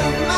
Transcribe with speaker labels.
Speaker 1: took.